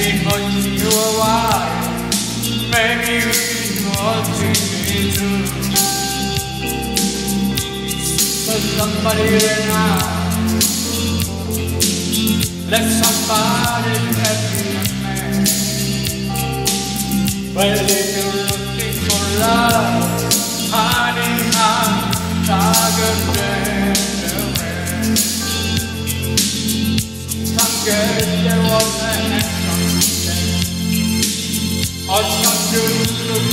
been watching you a while. Maybe you've been watching me too. But somebody there. Let somebody help you. Well, if you're looking for love, honey, I'm.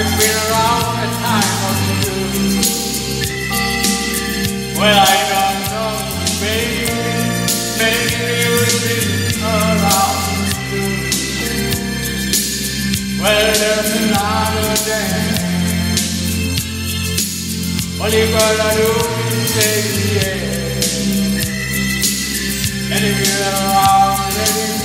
I've been around a time or two. Well, I don't know, baby. Maybe you've been around too. Well, there's another day. All you gotta do is say yeah. And if you're around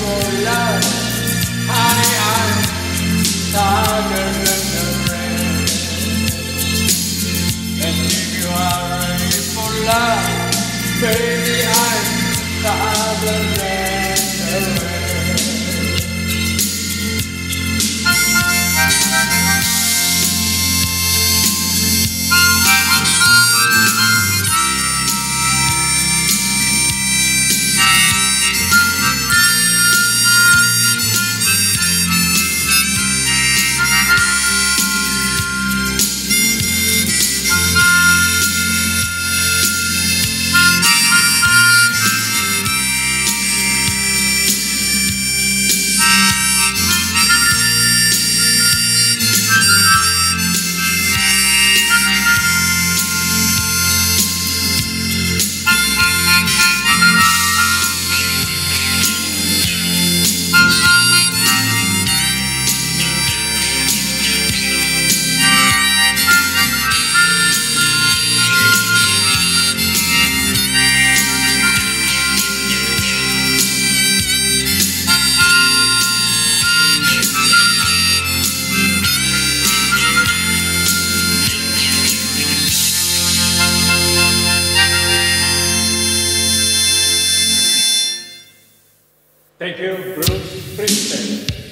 Thank you, Bruce Springsteen.